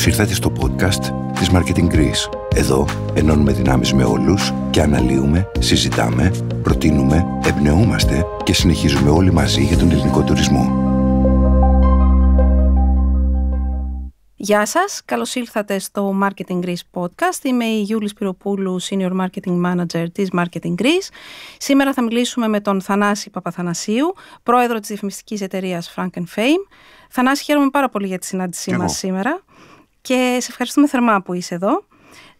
Καλώς ήρθατε στο podcast της Marketing Greece. Εδώ ενώνουμε δυνάμεις με όλους και αναλύουμε, συζητάμε, προτείνουμε, εμπνεούμαστε και συνεχίζουμε όλοι μαζί για τον ελληνικό τουρισμό. Γεια σας, καλώς ήλθατε στο Marketing Greece podcast. Είμαι η Γιούλη Σπυροπούλου, Senior Marketing Manager της Marketing Greece. Σήμερα θα μιλήσουμε με τον Θανάση Παπαθανασίου, πρόεδρο της διαφημιστικής εταιρείας Frank Fame. Θανάση, χαίρομαι πάρα πολύ για τη συνάντησή μας σήμερα και σε ευχαριστούμε θερμά που είσαι εδώ.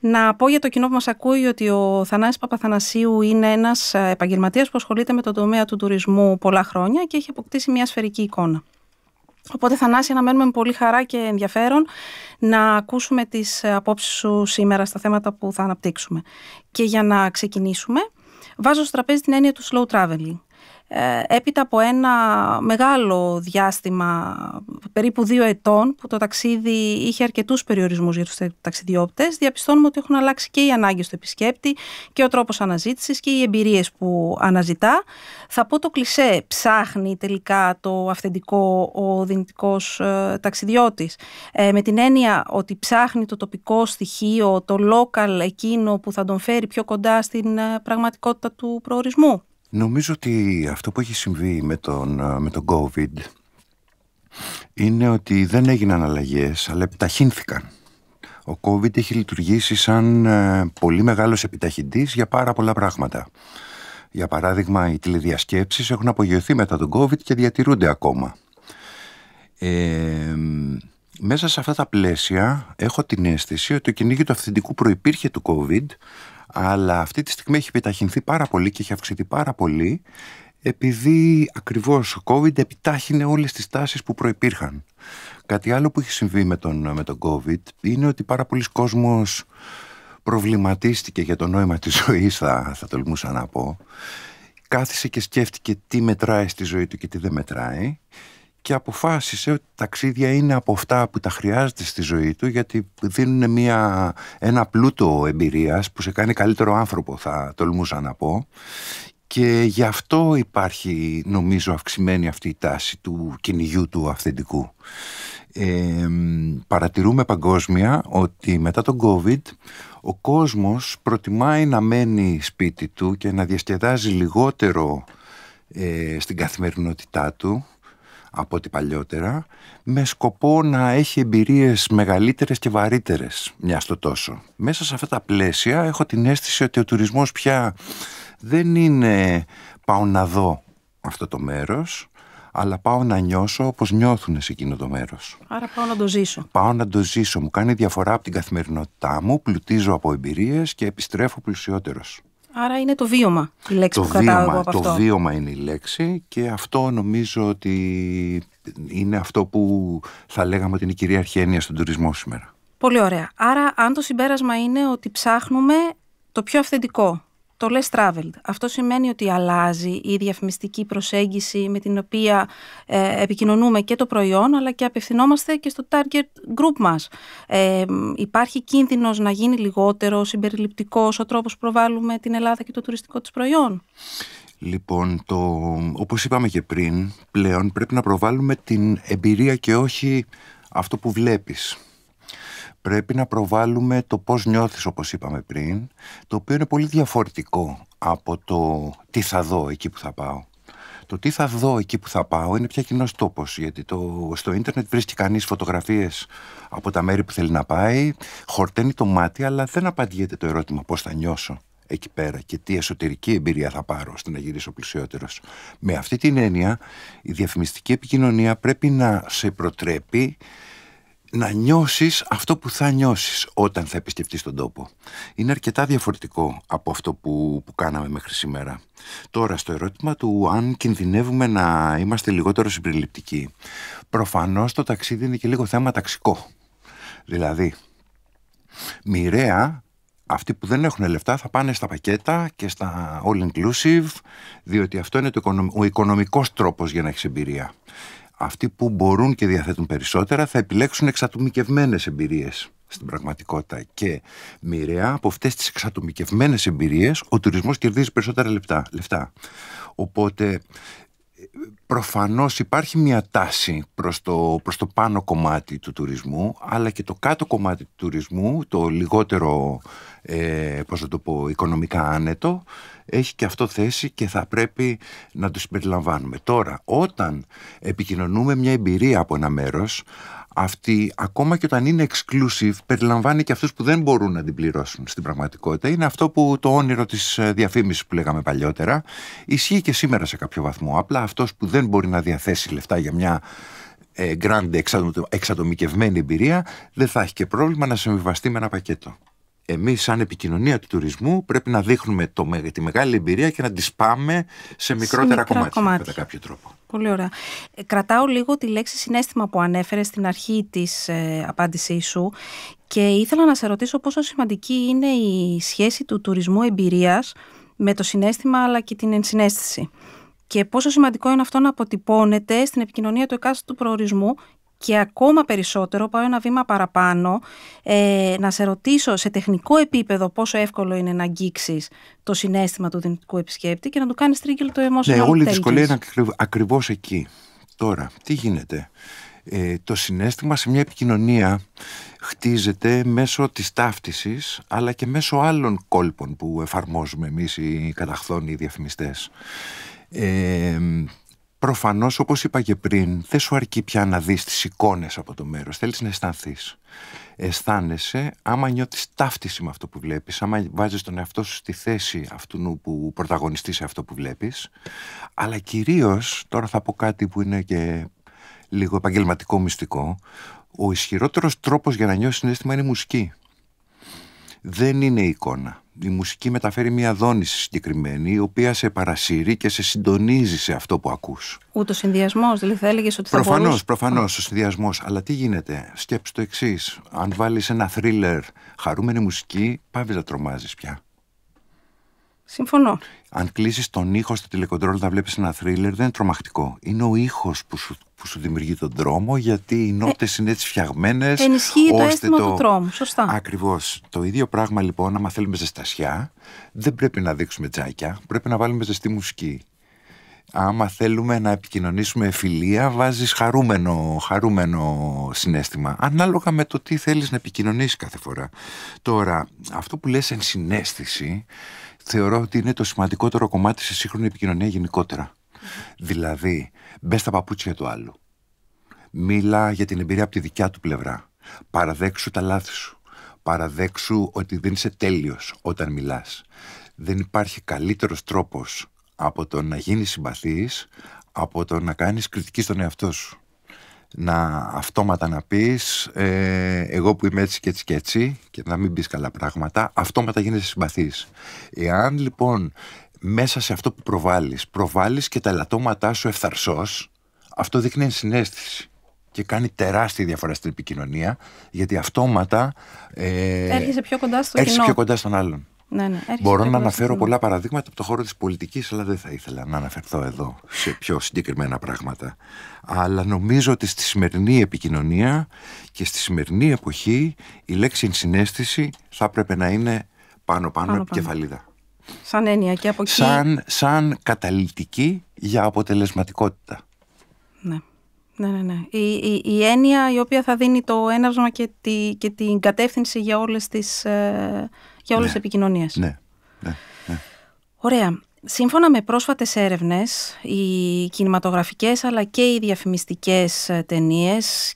Να πω για το κοινό που μας ακούει ότι ο Θανάσης Παπαθανασίου είναι ένας επαγγελματίας που ασχολείται με τον τομέα του τουρισμού πολλά χρόνια και έχει αποκτήσει μια σφαιρική εικόνα. Οπότε Θανάση αναμένουμε με πολύ χαρά και ενδιαφέρον να ακούσουμε τις απόψεις σου σήμερα στα θέματα που θα αναπτύξουμε. Και για να ξεκινήσουμε, βάζω στο τραπέζι την έννοια του slow traveling. Ε, έπειτα από ένα μεγάλο διάστημα, περίπου δύο ετών, που το ταξίδι είχε αρκετούς περιορισμούς για τους ταξιδιώτες, διαπιστώνουμε ότι έχουν αλλάξει και οι ανάγκες του επισκέπτη και ο τρόπος αναζήτησης και οι εμπειρίες που αναζητά. Θα πω το κλισέ, ψάχνει τελικά το αυθεντικό ο δυνητικός ε, ταξιδιώτης, ε, με την έννοια ότι ψάχνει το τοπικό στοιχείο, το local εκείνο που θα τον φέρει πιο κοντά στην πραγματικότητα του προορισμού. Νομίζω ότι αυτό που έχει συμβεί με τον, με τον COVID είναι ότι δεν έγιναν αλλαγές, αλλά επιταχύνθηκαν. Ο COVID έχει λειτουργήσει σαν ε, πολύ μεγάλος επιταχυντής για πάρα πολλά πράγματα. Για παράδειγμα, οι τηλεδιασκέψεις έχουν απογειωθεί μετά τον COVID και διατηρούνται ακόμα. Ε, μέσα σε αυτά τα πλαίσια έχω την αίσθηση ότι το κυνήγι του αυθεντικού προϋπήρχε του COVID αλλά αυτή τη στιγμή έχει επιταχυνθεί πάρα πολύ και έχει αυξηθεί πάρα πολύ επειδή ακριβώς ο COVID επιτάχυνε όλες τις τάσεις που προϋπήρχαν. Κάτι άλλο που έχει συμβεί με τον, με τον COVID είναι ότι πάρα πολλοί κόσμος προβληματίστηκε για το νόημα της ζωής θα, θα τολμούσα να πω κάθισε και σκέφτηκε τι μετράει στη ζωή του και τι δεν μετράει και αποφάσισε ότι ταξίδια είναι από αυτά που τα χρειάζεται στη ζωή του γιατί δίνουν μια, ένα πλούτο εμπειρίας που σε κάνει καλύτερο άνθρωπο θα τολμούσα να πω και γι' αυτό υπάρχει νομίζω αυξημένη αυτή η τάση του κυνηγιού του αυθεντικού. Ε, παρατηρούμε παγκόσμια ότι μετά τον COVID ο κόσμος προτιμάει να μένει σπίτι του και να διασκεδάζει λιγότερο ε, στην καθημερινότητά του από ό,τι παλιότερα με σκοπό να έχει εμπειρίες μεγαλύτερες και βαρύτερες μια στο τόσο. Μέσα σε αυτά τα πλαίσια έχω την αίσθηση ότι ο τουρισμός πια δεν είναι πάω να δω αυτό το μέρος αλλά πάω να νιώσω όπως νιώθουν σε εκείνο το μέρος. Άρα πάω να το ζήσω. Πάω να το ζήσω. Μου κάνει διαφορά από την καθημερινότητά μου, πλουτίζω από εμπειρίες και επιστρέφω πλουσιότερος. Άρα είναι το βίωμα η λέξη το που κατάλαβα από αυτό. Το βίωμα είναι η λέξη και αυτό νομίζω ότι είναι αυτό που θα λέγαμε ότι είναι η κυρίαρχη έννοια στον τουρισμό σήμερα. Πολύ ωραία. Άρα αν το συμπέρασμα είναι ότι ψάχνουμε το πιο αυθεντικό, το less traveled. Αυτό σημαίνει ότι αλλάζει η διαφημιστική προσέγγιση με την οποία ε, επικοινωνούμε και το προϊόν αλλά και απευθυνόμαστε και στο target group μας. Ε, υπάρχει κίνδυνος να γίνει λιγότερο συμπεριληπτικός ο τρόπος που προβάλλουμε την Ελλάδα και το τουριστικό της προϊόν; Λοιπόν, το, όπως είπαμε και πριν, πλέον πρέπει να προβάλλουμε την εμπειρία και όχι αυτό που βλέπεις πρέπει να προβάλλουμε το πώς νιώθεις όπως είπαμε πριν, το οποίο είναι πολύ διαφορετικό από το τι θα δω εκεί που θα πάω. Το τι θα δω εκεί που θα πάω είναι πια κοινός τόπος. Γιατί το, στο ίντερνετ βρίσκει κανείς φωτογραφίες από τα μέρη που θέλει να πάει, χορταίνει το μάτι, αλλά δεν απαντιέται το ερώτημα πώς θα νιώσω εκεί πέρα και τι εσωτερική εμπειρία θα πάρω ώστε να γυρίσω πλουσιότερος. Με αυτή την έννοια, η διαφημιστική επικοινωνία πρέπει να σε προτρέπει να νιώσεις αυτό που θα νιώσεις όταν θα επισκεφτείς τον τόπο. Είναι αρκετά διαφορετικό από αυτό που, που κάναμε μέχρι σήμερα. Τώρα στο ερώτημα του αν κινδυνεύουμε να είμαστε λιγότερο συμπεριληπτικοί. Προφανώς το ταξίδι είναι και λίγο θέμα ταξικό. Δηλαδή, μοιραία αυτοί που δεν έχουν λεφτά θα πάνε στα πακέτα και στα all inclusive διότι αυτό είναι το ο οικονομικός τρόπος για να έχεις εμπειρία αυτοί που μπορούν και διαθέτουν περισσότερα θα επιλέξουν εξατομικευμένες εμπειρίες στην πραγματικότητα και μοιραία από αυτές τις εξατομικευμένες εμπειρίες ο τουρισμός κερδίζει περισσότερα λεπτά, λεφτά. Οπότε προφανώς υπάρχει μια τάση προς το, προς το πάνω κομμάτι του τουρισμού αλλά και το κάτω κομμάτι του τουρισμού, το λιγότερο ε, πώς το πω, οικονομικά άνετο έχει και αυτό θέση και θα πρέπει να το συμπεριλαμβάνουμε. Τώρα, όταν επικοινωνούμε μια εμπειρία από ένα μέρος αυτή ακόμα και όταν είναι exclusive περιλαμβάνει και αυτούς που δεν μπορούν να την πληρώσουν στην πραγματικότητα. Είναι αυτό που το όνειρο της ε, διαφήμισης που λέγαμε παλιότερα ισχύει και σήμερα σε κάποιο βαθμό. Απλά αυτός που δεν μπορεί να διαθέσει λεφτά για μια ε, grand εξατομικευμένη εμπειρία δεν θα έχει και πρόβλημα να συμβιβαστεί με ένα πακέτο. Εμείς, σαν επικοινωνία του τουρισμού, πρέπει να δείχνουμε το, τη μεγάλη εμπειρία και να τη πάμε σε μικρότερα σε κομμάτια, κομμάτια, κατά κάποιο τρόπο. Πολύ ωραία. Ε, κρατάω λίγο τη λέξη συνέστημα που ανέφερες στην αρχή της ε, απάντησής σου και ήθελα να σε ρωτήσω πόσο σημαντική είναι η σχέση του τουρισμού εμπειρίας με το συνέστημα αλλά και την ενσυναίσθηση. Και πόσο σημαντικό είναι αυτό να αποτυπώνεται στην επικοινωνία του εκάστοτε του προορισμού και ακόμα περισσότερο πάω ένα βήμα παραπάνω ε, να σε ρωτήσω σε τεχνικό επίπεδο πόσο εύκολο είναι να αγγίξεις το συνέστημα του δυνητικού επισκέπτη και να του κάνεις τρίγγελ το emotional Ναι, όλη η δυσκολία είναι ακριβώς εκεί. Τώρα, τι γίνεται; Ε, το συνέστημα σε μια επικοινωνία χτίζεται μέσω της ταύτισης αλλά και μέσω άλλων κόλπων που εφαρμόζουμε εμείς οι καταχθόνοι οι διαφημιστές. Ε, Προφανώς, όπως είπα και πριν, δεν σου αρκεί πια να δεις τις εικόνες από το μέρος. Θέλεις να αισθανθείς. Αισθάνεσαι άμα νιώθεις ταύτιση με αυτό που βλέπεις, άμα βάζεις τον εαυτό σου στη θέση αυτού που πρωταγωνιστεί σε αυτό που βλέπεις. Αλλά κυρίως, τώρα θα πω κάτι που είναι και λίγο επαγγελματικό μυστικό, ο ισχυρότερος τρόπος για να νιώσεις συνέστημα είναι η μουσική. Δεν είναι η εικόνα η μουσική μεταφέρει μια δόνηση συγκεκριμένη, η οποία σε παρασύρει και σε συντονίζει σε αυτό που ακούς. Ούτε ο συνδυασμός, δηλαδή θα έλεγες ότι προφανώς, θα μπορούσε... Προφανώς, ο συνδυασμός. Αλλά τι γίνεται, σκέψου το εξής. Αν βάλεις ένα θρίλερ χαρούμενη μουσική, πάβεις να τρομάζεις πια. Συμφωνώ. Αν κλείσεις τον ήχο στο τηλεκοντρόλ να βλέπεις ένα θρίλερ, δεν είναι τρομακτικό. Είναι ο ήχος που σου, που σου δημιουργεί τον δρόμο, γιατί οι νότες ε, είναι έτσι φτιαγμένες. Ενισχύει το αίσθημα το... του τρόμου. Σωστά. Ακριβώς. Το ίδιο πράγμα λοιπόν, άμα θέλουμε ζεστασιά, δεν πρέπει να δείξουμε τζάκια, πρέπει να βάλουμε ζεστή μουσική. Άμα θέλουμε να επικοινωνήσουμε φιλία, βάζεις χαρούμενο, χαρούμενο συνέστημα. Ανάλογα με το τι θέλεις να επικοινωνήσεις κάθε φορά. Τώρα, αυτό που λες συνέστηση θεωρώ ότι είναι το σημαντικότερο κομμάτι σε σύγχρονη επικοινωνία γενικότερα. Δηλαδή, μπες στα παπούτσια του άλλου. Μίλα για την εμπειρία από τη δικιά του πλευρά. Παραδέξου τα λάθη σου. Παραδέξου ότι δεν είσαι τέλειος όταν μιλάς. Δεν υπάρχει καλύτερος τρόπος από το να γίνεις συμπαθής, από το να κάνεις κριτική στον εαυτό σου να αυτόματα να πεις ε, εγώ που είμαι έτσι και έτσι και έτσι και να μην πεις καλά πράγματα αυτόματα γίνεσαι συμπαθής. Εάν λοιπόν μέσα σε αυτό που προβάλλεις προβάλλεις και τα ελαττώματά σου ευθαρσός αυτό δείχνει συνέστηση και κάνει τεράστια διαφορά στην επικοινωνία γιατί αυτόματα ε, έρχεσαι πιο κοντά στο έρχεσαι πιο κοντά στον άλλον ναι, ναι, Μπορώ να αναφέρω πολλά παραδείγματα από το χώρο της πολιτικής, αλλά δεν θα ήθελα να αναφερθώ εδώ σε πιο συγκεκριμένα πράγματα. Αλλά νομίζω ότι στη σημερινή επικοινωνία και στη σημερινή εποχή η λέξη ενσυναίσθηση θα έπρεπε να είναι πάνω-πάνω επικεφαλίδα. Σαν έννοια και από εκεί. Σαν, σαν καταλητική για αποτελεσματικότητα. Ναι. Ναι, ναι, ναι. Η, η, η έννοια η οποία θα δίνει το έναυσμα και, τη, και την κατεύθυνση για όλες τις, ε, για όλες ναι. τις επικοινωνίες. Ναι, ναι, ναι. Ωραία. Σύμφωνα με πρόσφατες έρευνες, οι κινηματογραφικές αλλά και οι διαφημιστικές ε, ταινίες,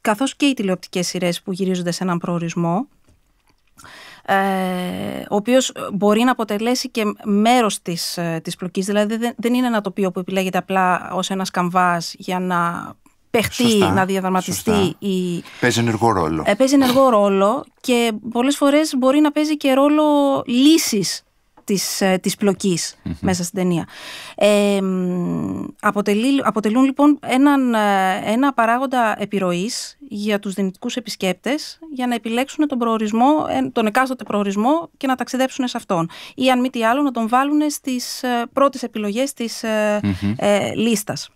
καθώς και οι τηλεοπτικές σειρές που γυρίζονται σε έναν προορισμό, ε, ο οποίος μπορεί να αποτελέσει και μέρος της, ε, της πλοκής, δηλαδή δεν, είναι ένα τοπίο που επιλέγεται απλά ως ένα καμβάς για να παιχτεί, να διαδραματιστεί. Η... Παίζει ενεργό ρόλο. Ε, παίζει ενεργό ρόλο και πολλές φορές μπορεί να παίζει και ρόλο λύσης της, ε, της πλοκης μέσα στην ταινία. Ε, αποτελούν λοιπόν έναν, ε, ένα παράγοντα επιρροής για τους δυνητικούς επισκέπτες για να επιλέξουν τον προορισμό, τον εκάστοτε προορισμό και να ταξιδέψουν σε αυτόν. Ή αν μη τι άλλο να τον βάλουν στις πρώτες επιλογές της mm λίστας.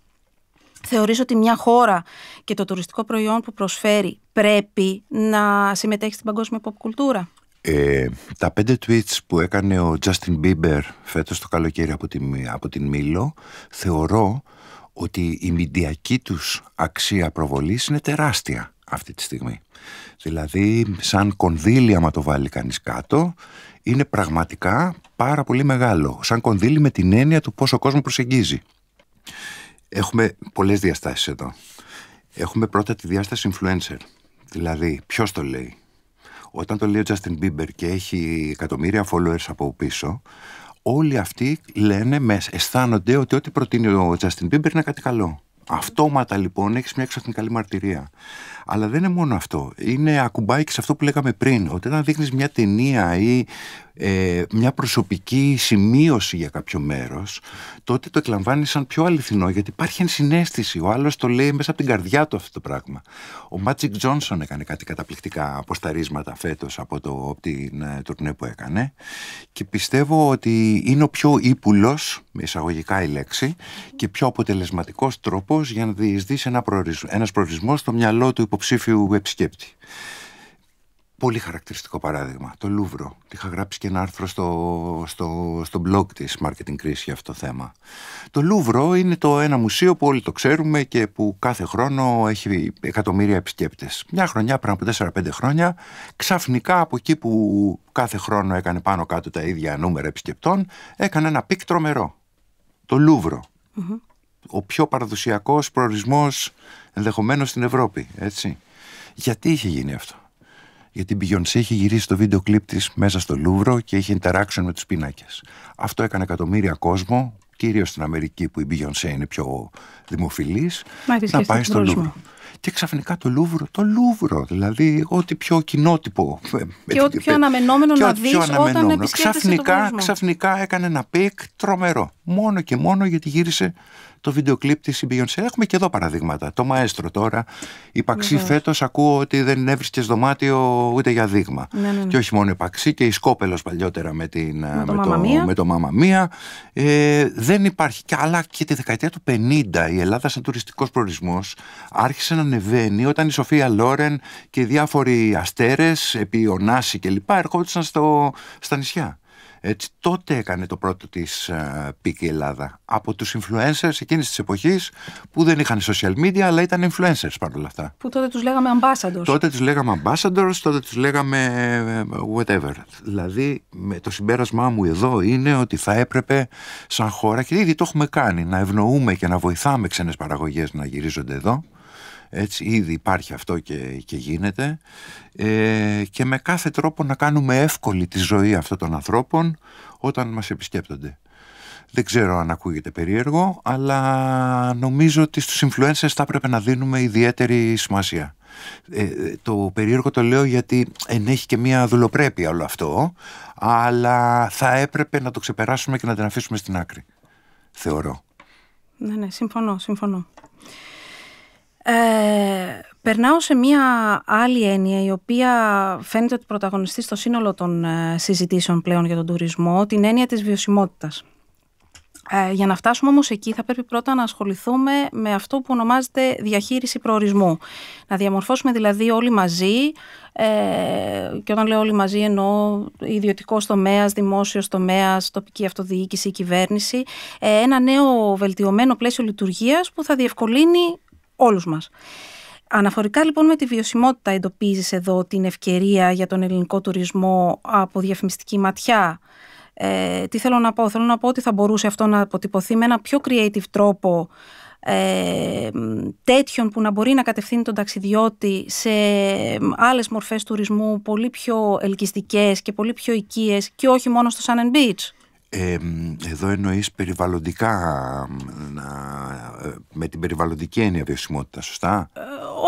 Θεωρείς ότι μια χώρα και το τουριστικό προϊόν που προσφέρει πρέπει να συμμετέχει στην παγκόσμια pop κουλτούρα; Ε, τα πέντε tweets που έκανε ο Justin Bieber φέτος το καλοκαίρι από την, από την Μήλο θεωρώ ότι η μηντιακή τους αξία προβολής είναι τεράστια αυτή τη στιγμή. Δηλαδή, σαν κονδύλι, άμα το βάλει κανείς κάτω, είναι πραγματικά πάρα πολύ μεγάλο. Σαν κονδύλι με την έννοια του πόσο κόσμο προσεγγίζει. Έχουμε πολλές διαστάσεις εδώ. Έχουμε πρώτα τη διάσταση influencer. Δηλαδή, ποιος το λέει; Όταν το λέει ο Justin Bieber και έχει εκατομμύρια followers από πίσω, όλοι αυτοί λένε, αισθάνονται ότι ό,τι προτείνει ο Justin Bieber είναι κάτι καλό. Αυτόματα λοιπόν έχεις μια εξωτερική μαρτυρία. Αλλά δεν είναι μόνο αυτό. Είναι ακουμπάει και σε αυτό που λέγαμε πριν. Ότι όταν δείχνεις μια ταινία ή ε, μια προσωπική σημείωση για κάποιο μέρος, τότε το εκλαμβάνεις σαν πιο αληθινό γιατί υπάρχει ενσυναίσθηση. Ο άλλος το λέει μέσα από την καρδιά του αυτό το πράγμα. Ο Magic Johnson έκανε κάτι καταπληκτικά αποσταρίσματα φέτος από, το, από την ε, τουρνέ που έκανε. Και πιστεύω ότι είναι ο πιο ύπουλος, με εισαγωγικά η λέξη, και πιο αποτελεσματικός τρόπος για να διεισδύσει ένα ένας προορισμός στο μυαλό του υποψήφιου επισκέπτη. Πολύ χαρακτηριστικό παράδειγμα, το Λούβρο. Είχα γράψει και ένα άρθρο στο, στο, στο blog της Marketing Greece για αυτό το θέμα. Το Λούβρο είναι το ένα μουσείο που όλοι το ξέρουμε και που κάθε χρόνο έχει εκατομμύρια επισκέπτες. Μια χρονιά πριν από 4-5 χρόνια, ξαφνικά από εκεί που κάθε χρόνο έκανε πάνω κάτω τα ίδια νούμερα επισκεπτών, έκανε ένα peak τρομερό. Το λουβρο Ο πιο παραδοσιακός προορισμός ενδεχομένως στην Ευρώπη, έτσι. Γιατί είχε γίνει αυτό; Γιατί η Beyoncé είχε γυρίσει το βίντεο κλιπ της μέσα στο Λούβρο και είχε interaction με τους πίνακες. Αυτό έκανε εκατομμύρια κόσμο, κυρίως στην Αμερική που η Beyoncé είναι πιο δημοφιλής, να πάει στο Λούβρο. Και ξαφνικά το Λούβρο, το Λούβρο, δηλαδή ό,τι πιο κοινότυπο. Και ό,τι πιο αναμενόμενο να δεις όταν επισκέπτεσαι ξαφνικά, ξαφνικά έκανε ένα peak τρομερό. Μόνο και μόνο γιατί γύρισε το βίντεο κλιπ της η Beyoncé. Έχουμε και εδώ παραδείγματα. Το Μαέστρο τώρα. Η Παξί φέτος ακούω ότι δεν έβρισκες δωμάτιο ούτε για δείγμα. Ναι, ναι, ναι. Και όχι μόνο η Παξί και η Σκόπελος παλιότερα με, την, με, το, με, το, Μάμα Μία. Ε, δεν υπάρχει. Και αλλά και τη δεκαετία του 50 η Ελλάδα σαν τουριστικός προορισμός άρχισε να ανεβαίνει όταν η Σοφία Λόρεν και οι διάφοροι αστέρες επί Ωνάση κλπ. ερχόντουσαν στο, στα νησιά. Έτσι, τότε έκανε το πρώτο της uh, peak η Ελλάδα. Από τους influencers εκείνης της εποχής που δεν είχαν social media αλλά ήταν influencers παρόλα αυτά. Που τότε τους λέγαμε ambassadors. Τότε τους λέγαμε ambassadors, τότε τους λέγαμε ε, whatever. Δηλαδή με το συμπέρασμά μου εδώ είναι ότι θα έπρεπε σαν χώρα και ήδη το έχουμε κάνει να ευνοούμε και να βοηθάμε ξένες παραγωγές να γυρίζονται εδώ έτσι, ήδη υπάρχει αυτό και, και γίνεται ε, και με κάθε τρόπο να κάνουμε εύκολη τη ζωή αυτών των ανθρώπων όταν μας επισκέπτονται. Δεν ξέρω αν ακούγεται περίεργο, αλλά νομίζω ότι στους influencers θα πρέπει να δίνουμε ιδιαίτερη σημασία. Ε, το περίεργο το λέω γιατί ενέχει και μια δουλοπρέπεια όλο αυτό, αλλά θα έπρεπε να το ξεπεράσουμε και να την αφήσουμε στην άκρη, θεωρώ. Ναι, ναι, συμφωνώ, συμφωνώ. Ε, περνάω σε μία άλλη έννοια η οποία φαίνεται ότι πρωταγωνιστεί στο σύνολο των ε, συζητήσεων πλέον για τον τουρισμό, την έννοια της βιωσιμότητας. Ε, για να φτάσουμε όμως εκεί θα πρέπει πρώτα να ασχοληθούμε με αυτό που ονομάζεται διαχείριση προορισμού. Να διαμορφώσουμε δηλαδή όλοι μαζί, ε, και όταν λέω όλοι μαζί εννοώ ιδιωτικό τομέας, δημόσιος τομέας, τοπική αυτοδιοίκηση, κυβέρνηση, ε, ένα νέο βελτιωμένο πλαίσιο λειτουργίας που θα διευκολύνει όλους μας. Αναφορικά λοιπόν με τη βιωσιμότητα εντοπίζεις εδώ την ευκαιρία για τον ελληνικό τουρισμό από διαφημιστική ματιά. Ε, τι θέλω να πω, θέλω να πω ότι θα μπορούσε αυτό να αποτυπωθεί με ένα πιο creative τρόπο ε, τέτοιον που να μπορεί να κατευθύνει τον ταξιδιώτη σε άλλες μορφές τουρισμού πολύ πιο ελκυστικές και πολύ πιο οικίες και όχι μόνο στο Sun and Beach. Ε, εδώ εννοείς περιβαλλοντικά, με την περιβαλλοντική έννοια βιωσιμότητα, σωστά; Ε,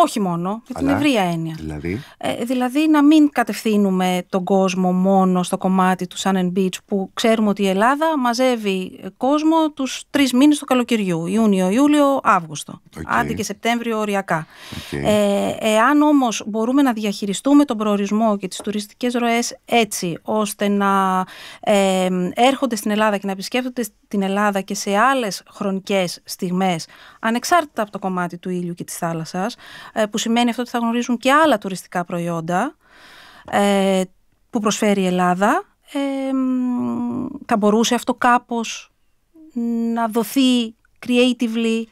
όχι μόνο, με την ευρία έννοια. Δηλαδή; Ε, δηλαδή να μην κατευθύνουμε τον κόσμο μόνο στο κομμάτι του Sun and Beach που ξέρουμε ότι η Ελλάδα μαζεύει κόσμο τους τρεις μήνες του καλοκαιριού, Ιούνιο, Ιούλιο, Αύγουστο. Okay. Άντε και Σεπτέμβριο οριακά. Okay. Ε, εάν όμως μπορούμε να διαχειριστούμε τον προορισμό και τις τουριστικές ροές έτσι ώστε να ε, έρχονται στην Ελλάδα και να επισκέπτονται την Ελλάδα και σε άλλες χρονικές στιγμές ανεξάρτητα από το κομμάτι του ήλιου και της θάλασσας ε, που σημαίνει αυτό ότι θα γνωρίζουν και άλλα τουριστικά προϊόντα ε, που προσφέρει η Ελλάδα ε, θα μπορούσε αυτό κάπως να δοθεί creatively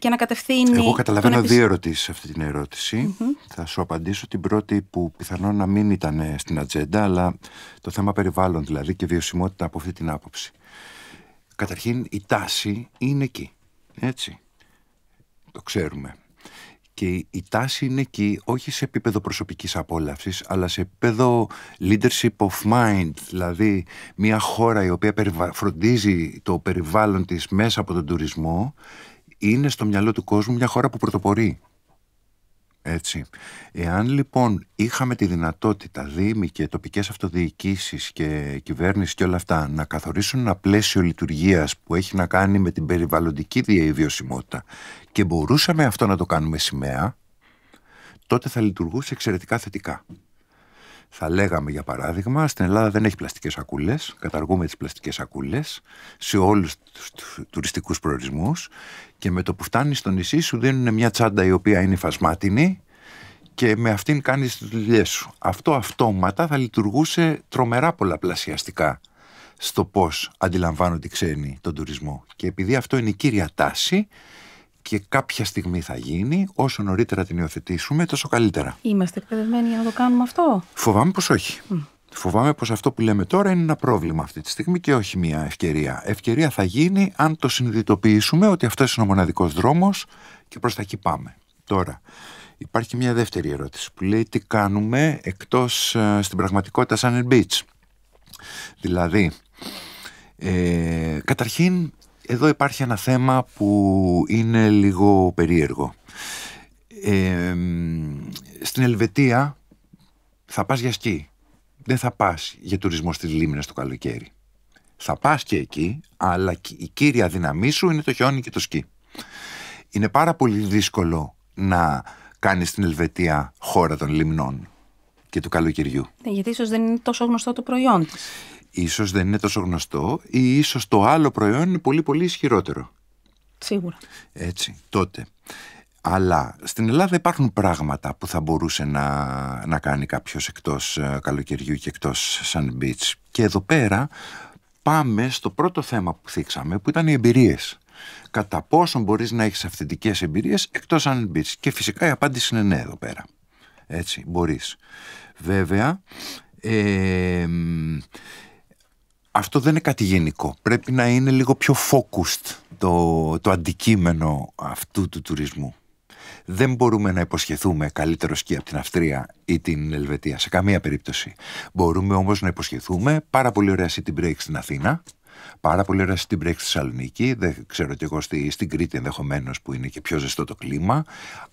και να κατευθύνει. Εγώ καταλαβαίνω δύο ερωτήσεις σε αυτή την ερωτηση Θα σου απαντήσω την πρώτη που πιθανόν να μην ήταν στην ατζέντα, αλλά το θέμα περιβάλλον δηλαδή και βιωσιμότητα από αυτή την άποψη. Καταρχήν η τάση είναι εκεί. Έτσι. Το ξέρουμε. Και η τάση είναι εκεί όχι σε επίπεδο προσωπικής απόλαυσης, αλλά σε επίπεδο leadership of mind, δηλαδή μια χώρα η οποία φροντίζει το περιβάλλον της μέσα από τον τουρισμό, είναι στο μυαλό του κόσμου μια χώρα που πρωτοπορεί. Έτσι. Εάν λοιπόν είχαμε τη δυνατότητα Δήμοι και τοπικές αυτοδιοικήσεις και κυβέρνηση και όλα αυτά να καθορίσουν ένα πλαίσιο λειτουργίας που έχει να κάνει με την περιβαλλοντική διαβιωσιμότητα και μπορούσαμε αυτό να το κάνουμε σημαία, τότε θα λειτουργούσε εξαιρετικά θετικά. Θα λέγαμε για παράδειγμα, στην Ελλάδα δεν έχει πλαστικές σακούλες, καταργούμε τις πλαστικές σακούλες σε όλους τους τουριστικούς προορισμούς και με το που φτάνεις στο νησί σου δίνουν μια τσάντα η οποία είναι φασμάτινη και με αυτήν κάνεις τις δουλειές σου. Αυτό αυτόματα θα λειτουργούσε τρομερά πολλαπλασιαστικά στο πώς αντιλαμβάνονται οι ξένοι τον τουρισμό. Και επειδή αυτό είναι η κύρια τάση, και κάποια στιγμή θα γίνει, όσο νωρίτερα την υιοθετήσουμε, τόσο καλύτερα. Είμαστε εκπαιδευμένοι να το κάνουμε αυτό; Φοβάμαι πως όχι. Φοβάμαι πως αυτό που λέμε τώρα είναι ένα πρόβλημα αυτή τη στιγμή και όχι μια ευκαιρία. Ευκαιρία θα γίνει αν το συνειδητοποιήσουμε ότι αυτός είναι ο μοναδικός δρόμος και προς τα εκεί πάμε. Τώρα, υπάρχει μια δεύτερη ερώτηση που λέει τι κάνουμε εκτός ε, στην πραγματικότητα σαν Beach. Δηλαδή, ε, καταρχήν εδώ υπάρχει ένα θέμα που είναι λίγο περίεργο. Ε, στην Ελβετία θα πας για σκι. Δεν θα πας για τουρισμό στις λίμνες το καλοκαίρι. Θα πας και εκεί, αλλά η κύρια δύναμή σου είναι το χιόνι και το σκι. Είναι πάρα πολύ δύσκολο να κάνεις στην Ελβετία χώρα των λιμνών και του καλοκαιριού. Ναι, γιατί ίσως δεν είναι τόσο γνωστό το προϊόν της ίσως δεν είναι τόσο γνωστό ή ίσως το άλλο προϊόν είναι πολύ πολύ ισχυρότερο. Σίγουρα. Έτσι, τότε. Αλλά στην Ελλάδα υπάρχουν πράγματα που θα μπορούσε να, να κάνει κάποιος εκτός ε, καλοκαιριού και εκτός Sun Beach. Και εδώ πέρα πάμε στο πρώτο θέμα που θίξαμε που ήταν οι εμπειρίες. Κατά πόσον μπορείς να έχεις αυθεντικές εμπειρίες εκτός Sun Beach. Και φυσικά η απάντηση είναι ναι εδώ πέρα. Έτσι, μπορείς. Βέβαια, ε, αυτό δεν είναι κάτι γενικό. Πρέπει να είναι λίγο πιο focused το, το αντικείμενο αυτού του τουρισμού. Δεν μπορούμε να υποσχεθούμε καλύτερο σκι από την Αυστρία ή την Ελβετία σε καμία περίπτωση. Μπορούμε όμως να υποσχεθούμε πάρα πολύ ωραία city break στην Αθήνα, πάρα πολύ ωραία city break στη Θεσσαλονίκη, δεν ξέρω και εγώ στη, στην Κρήτη ενδεχομένως που είναι και πιο ζεστό το κλίμα,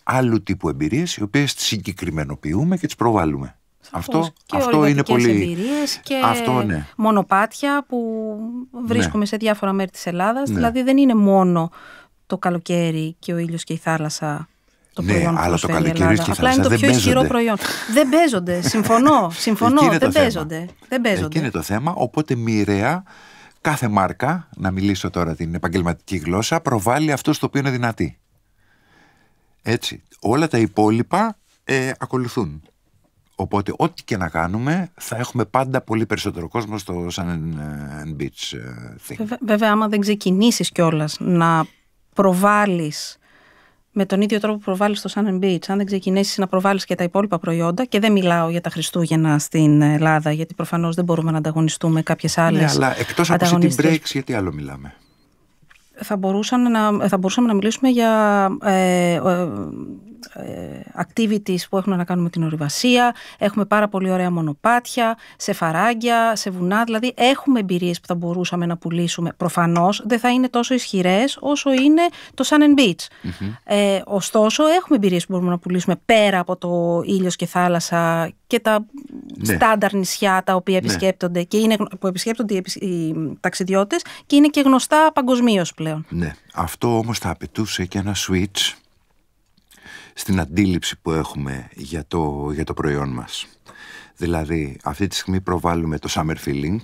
άλλου τύπου εμπειρίες οι οποίες τις συγκεκριμενοποιούμε και τις προβάλλουμε. Αυτό, και αυτό είναι πολύ. Εμπειρίες και αυτό, ναι. μονοπάτια που βρίσκουμε ναι. σε διάφορα μέρη της Ελλάδας. Ναι. Δηλαδή δεν είναι μόνο το καλοκαίρι και ο ήλιος και η θάλασσα το ναι, προϊόν αλλά το καλοκαίρι και η Απλά είναι το πιο ισχυρό προϊόν. δεν παίζονται. Συμφωνώ. Συμφωνώ. δεν, παίζονται. δεν παίζονται. Εκεί είναι το θέμα. Οπότε μοιραία κάθε μάρκα, να μιλήσω τώρα την επαγγελματική γλώσσα, προβάλλει αυτό στο οποίο είναι δυνατή. Έτσι. Όλα τα υπόλοιπα ε, ακολουθούν. Οπότε ό,τι και να κάνουμε θα έχουμε πάντα πολύ περισσότερο κόσμο στο Sun and Beach ε, thing. Βέβαια, άμα δεν ξεκινήσεις κιόλας να προβάλλεις με τον ίδιο τρόπο που προβάλλεις το Sun and Beach, αν δεν ξεκινήσεις να προβάλλεις και τα υπόλοιπα προϊόντα και δεν μιλάω για τα Χριστούγεννα στην Ελλάδα γιατί προφανώς δεν μπορούμε να ανταγωνιστούμε κάποιες άλλες Ναι, αλλά εκτός από city breaks γιατί άλλο μιλάμε; Θα, να, θα μπορούσαμε να μιλήσουμε για ε, ε, ε, activities που έχουν να κάνουν με την ορειβασία. Έχουμε πάρα πολύ ωραία μονοπάτια, σε φαράγγια, σε βουνά. Δηλαδή έχουμε εμπειρίες που θα μπορούσαμε να πουλήσουμε. Προφανώς δεν θα είναι τόσο ισχυρές όσο είναι το Sun and Beach. Ε, ωστόσο, έχουμε εμπειρίες που μπορούμε να πουλήσουμε πέρα από το ήλιος και θάλασσα και τα ναι. στάνταρ νησιά τα οποία ναι. επισκέπτονται και είναι, που επισκέπτονται οι, οι ταξιδιώτες και είναι και γνωστά παγκοσμίως πλέον. Ναι. Αυτό όμως θα απαιτούσε και ένα switch στην αντίληψη που έχουμε για το, για το προϊόν μας. Δηλαδή, αυτή τη στιγμή προβάλλουμε το summer feeling,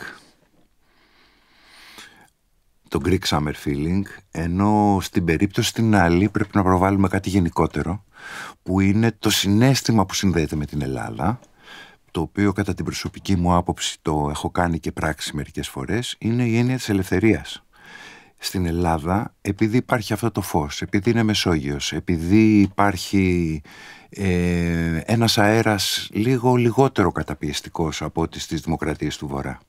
το Greek summer feeling, ενώ στην περίπτωση την άλλη πρέπει να προβάλλουμε κάτι γενικότερο, που είναι το συνέστημα που συνδέεται με την Ελλάδα, το οποίο κατά την προσωπική μου άποψη το έχω κάνει και πράξη μερικές φορές, είναι η έννοια της ελευθερίας. Στην Ελλάδα επειδή υπάρχει αυτό το φως, επειδή είναι Μεσόγειος, επειδή υπάρχει ε, ένας αέρας λίγο λιγότερο καταπιεστικός από ό,τι στις δημοκρατίες του Βορρά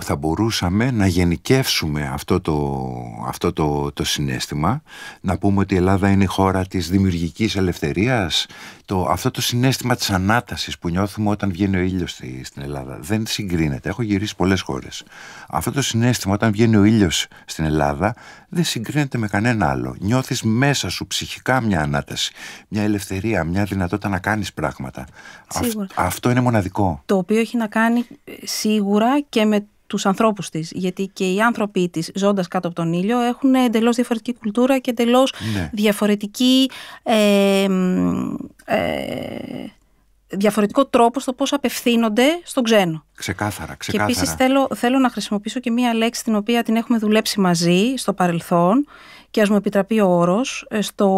θα μπορούσαμε να γενικεύσουμε αυτό το, αυτό το, το συνέστημα, να πούμε ότι η Ελλάδα είναι η χώρα της δημιουργικής ελευθερίας, το, αυτό το συνέστημα της ανάτασης που νιώθουμε όταν βγαίνει ο ήλιος στη, στην Ελλάδα δεν συγκρίνεται. Έχω γυρίσει πολλές χώρες. Αυτό το συνέστημα όταν βγαίνει ο ήλιος στην Ελλάδα δεν συγκρίνεται με κανένα άλλο. Νιώθεις μέσα σου ψυχικά μια ανάταση, μια ελευθερία, μια δυνατότητα να κάνεις πράγματα. αυτό είναι μοναδικό. Το οποίο έχει να κάνει ε, σίγουρα και με τους ανθρώπους της. Γιατί και οι άνθρωποι της, ζώντας κάτω από τον ήλιο, έχουν εντελώς διαφορετική κουλτούρα και εντελώς ναι. διαφορετική. Ε, ε, διαφορετικό τρόπο στο πώς απευθύνονται στον ξένο. Ξεκάθαρα, ξεκάθαρα. Και επίσης θέλω, θέλω να χρησιμοποιήσω και μία λέξη την οποία την έχουμε δουλέψει μαζί στο παρελθόν και ας μου επιτραπεί ο όρος, ε, στο,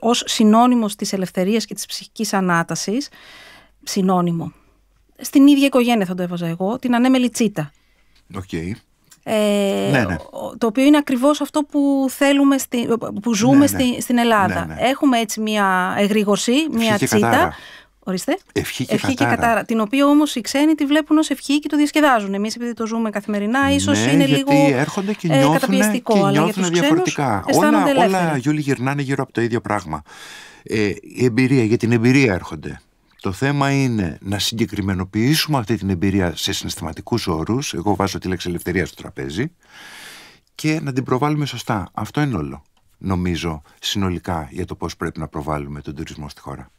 ως συνώνυμος της ελευθερίας και της ψυχικής ανάτασης, συνώνυμο. Στην ίδια οικογένεια θα το έβαζα εγώ, την ανέμελη τσίτα. Okay. Ε, ναι, ναι. Το οποίο είναι ακριβώς αυτό που θέλουμε, στη, που ζούμε ναι, στη, στην Ελλάδα. Ναι, Έχουμε έτσι μια εγρήγορση, μια τσίτα. Κατάρα. Ορίστε. Ευχή και, ευχή κατάρα. και κατάρα. Την οποία όμως οι ξένοι τη βλέπουν ως ευχή και το διασκεδάζουν. Εμείς, επειδή το ζούμε καθημερινά, ίσως ναι, είναι γιατί λίγο. έρχονται και νιώθουν, ε, καταπιεστικό, και αλλά νιώθουν για διαφορετικά. Όλα, όλα Γιούλη γυρνάνε γύρω από το ίδιο πράγμα. Ε, η εμπειρία, για την εμπειρία έρχονται. Το θέμα είναι να συγκεκριμενοποιήσουμε αυτή την εμπειρία σε συναισθηματικούς όρους, εγώ βάζω τη λέξη ελευθερία στο τραπέζι, και να την προβάλλουμε σωστά. Αυτό είναι όλο, νομίζω, συνολικά για το πώς πρέπει να προβάλλουμε τον τουρισμό στη χώρα.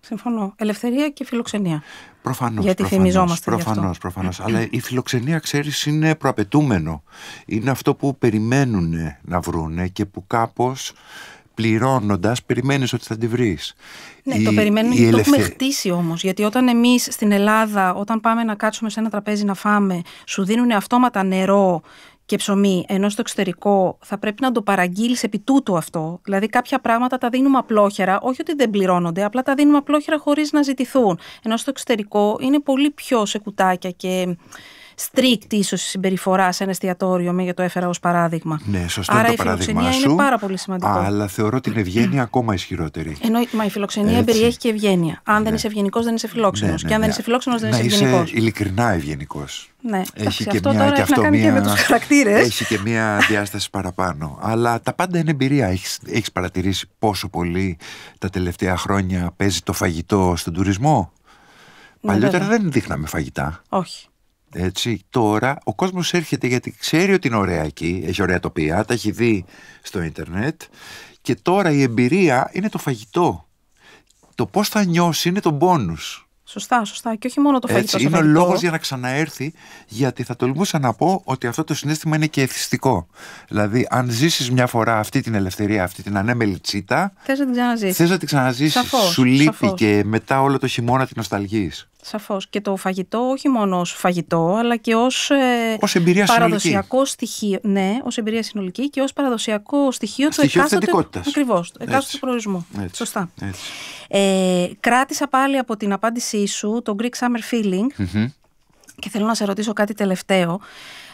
Συμφωνώ. Ελευθερία και φιλοξενία. Προφανώς, Γιατί προφανώς, θυμιζόμαστε προφανώς, προφανώς. Αλλά η φιλοξενία, ξέρεις, είναι προαπαιτούμενο. Είναι αυτό που περιμένουν να βρούνε και που κάπως πληρώνοντας, περιμένεις ότι θα τη βρεις. Ναι, η, το περιμένουμε και το έχουμε χτίσει όμως. Γιατί όταν εμείς στην Ελλάδα, όταν πάμε να κάτσουμε σε ένα τραπέζι να φάμε, σου δίνουν αυτόματα νερό και ψωμί, ενώ στο εξωτερικό θα πρέπει να το παραγγείλεις επί τούτου αυτό. Δηλαδή, κάποια πράγματα τα δίνουμε απλόχερα, όχι ότι δεν πληρώνονται, απλά τα δίνουμε απλόχερα χωρίς να ζητηθούν. Ενώ στο εξωτερικό είναι πολύ πιο σε κουτάκια και strict ίσως η συμπεριφορά σε ένα εστιατόριο, με για το έφερα ως παράδειγμα. Ναι, σωστό Άρα το η παράδειγμα σου, είναι πάρα πολύ σημαντικό. Αλλά θεωρώ την ευγένεια ακόμα ισχυρότερη. Ενώ μα η φιλοξενία Έτσι. περιέχει και ευγένεια. Αν ναι. δεν είσαι ευγενικός, δεν είσαι φιλόξενος. Ναι, ναι, και αν δεν ναι. είσαι φιλόξενος, δεν είσαι ευγενικός. Είσαι ειλικρινά ευγενικός. Ναι, έχει και αυτό μια, τώρα και έχει να κάνει μια, και με τους χαρακτήρες. Έχει και μια διάσταση παραπάνω. Αλλά τα πάντα είναι εμπειρία. Έχεις, έχεις παρατηρήσει πόσο πολύ τα τελευταία χρόνια παίζει το φαγητό στον τουρισμό; Ναι, Παλιότερα βέβαια. δεν δείχναμε φαγητά. Όχι. Έτσι, τώρα ο κόσμος έρχεται γιατί ξέρει ότι είναι ωραία εκεί, έχει ωραία τοπία, τα έχει δει στο ίντερνετ και τώρα η εμπειρία είναι το φαγητό. Το πώς θα νιώσει είναι το μπόνους. Σωστά, σωστά. Και όχι μόνο το φαγητό. Έτσι, είναι ο λόγος για να ξαναέρθει, γιατί θα τολμούσα να πω ότι αυτό το συνέστημα είναι και εθιστικό. Δηλαδή, αν ζήσεις μια φορά αυτή την ελευθερία, αυτή την ανέμελη τσίτα. Θες να την ξαναζήσεις. Θες να την ξαναζήσεις. Σου λείπει σαφώς. και μετά όλο το χειμώνα την νοσταλγείς. Σαφώς. Και το φαγητό, όχι μόνο ως φαγητό, αλλά και ως ε, εμπειρία παραδοσιακό συνολική. στοιχείο. Ναι, ως εμπειρία συνολική και ως παραδοσιακό στοιχείο, του εκάστοτε. Ακριβώς, του εκάστοτε προορισμού. Έτσι. Σωστά. Έτσι. Ε, κράτησα πάλι από την απάντησή σου το Greek Summer Feeling mm-hmm. και θέλω να σε ρωτήσω κάτι τελευταίο.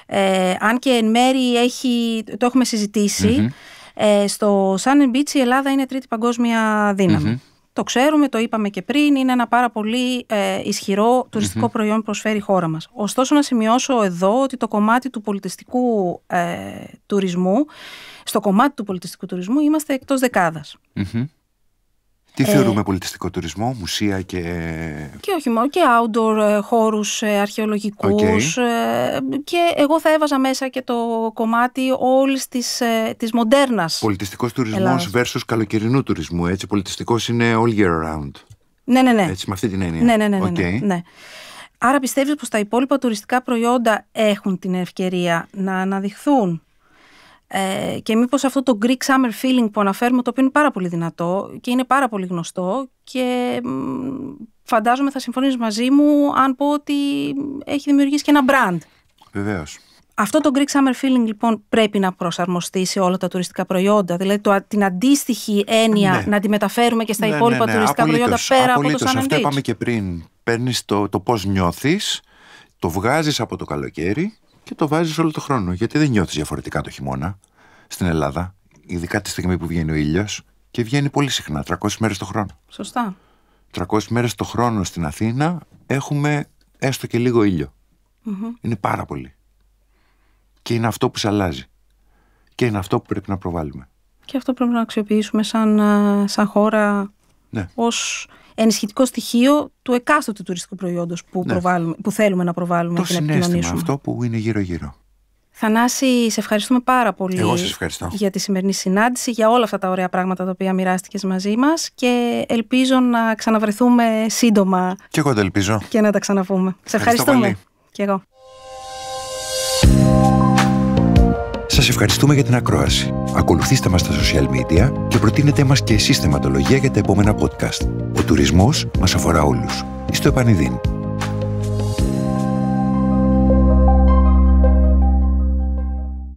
Ε, αν και εν μέρη έχει, το έχουμε συζητήσει, mm-hmm. ε, στο Sun and Beach η Ελλάδα είναι τρίτη παγκόσμια δύναμη. Mm-hmm. Το ξέρουμε, το είπαμε και πριν, είναι ένα πάρα πολύ ε, ισχυρό τουριστικό mm-hmm. προϊόν που προσφέρει η χώρα μας. Ωστόσο να σημειώσω εδώ ότι το κομμάτι του πολιτιστικού ε, τουρισμού, στο κομμάτι του πολιτιστικού τουρισμού είμαστε εκτός δεκάδας. Mm-hmm. Τι θεωρούμε πολιτιστικό τουρισμό, μουσεία και... Και όχι μόνο, και outdoor χώρους αρχαιολογικούς okay. και εγώ θα έβαζα μέσα και το κομμάτι όλης της, της μοντέρνας Πολιτιστικός τουρισμός versus καλοκαιρινού τουρισμού, έτσι, πολιτιστικός είναι all year round. Ναι, ναι, ναι. Έτσι, με αυτή την έννοια. Ναι, ναι, ναι. ναι, okay. ναι. Άρα πιστεύεις πως τα υπόλοιπα τουριστικά προϊόντα έχουν την ευκαιρία να αναδειχθούν; Ε, και μήπως αυτό το Greek Summer Feeling που αναφέρουμε, το οποίο είναι πάρα πολύ δυνατό και είναι πάρα πολύ γνωστό και φαντάζομαι θα συμφωνείς μαζί μου αν πω ότι έχει δημιουργήσει και ένα brand. Βεβαίως. Αυτό το Greek Summer Feeling λοιπόν πρέπει να προσαρμοστεί σε όλα τα τουριστικά προϊόντα. Δηλαδή το, την αντίστοιχη έννοια ναι. να τη μεταφέρουμε και στα ναι, υπόλοιπα ναι, ναι. τουριστικά απολύτως, προϊόντα πέρα απολύτως. από το Sun Αυτό Beach. είπαμε και πριν. Παίρνεις το, το πώς νιώθεις, το βγάζεις από το καλοκαίρι και το βάζεις όλο το χρόνο. Γιατί δεν νιώθεις διαφορετικά το χειμώνα στην Ελλάδα, ειδικά τη στιγμή που βγαίνει ο ήλιος και βγαίνει πολύ συχνά, 300 μέρες το χρόνο. Σωστά. 300 μέρες το χρόνο στην Αθήνα έχουμε έστω και λίγο Είναι πάρα πολύ. Και είναι αυτό που σε αλλάζει. Και είναι αυτό που πρέπει να προβάλλουμε. Και αυτό πρέπει να αξιοποιήσουμε σαν, σαν χώρα ναι. ως ενισχυτικό στοιχείο του εκάστοτε τουριστικού προϊόντος που, ναι. που θέλουμε να προβάλλουμε το και να επικοινωνήσουμε. αυτό που είναι γύρω-γύρω. Θανάση, σε ευχαριστούμε πάρα πολύ Εγώ σας ευχαριστώ. για τη σημερινή συνάντηση, για όλα αυτά τα ωραία πράγματα τα οποία μοιράστηκες μαζί μας και ελπίζω να ξαναβρεθούμε σύντομα. Και εγώ το ελπίζω. Και να τα ξαναπούμε. Σε ευχαριστούμε. Πολύ. Και εγώ. Σας ευχαριστούμε για την ακρόαση. Ακολουθήστε μας στα social media και προτείνετε μας και εσείς θεματολογία για τα επόμενα podcast. Ο τουρισμός μας αφορά όλους. Είστε επανειδήν.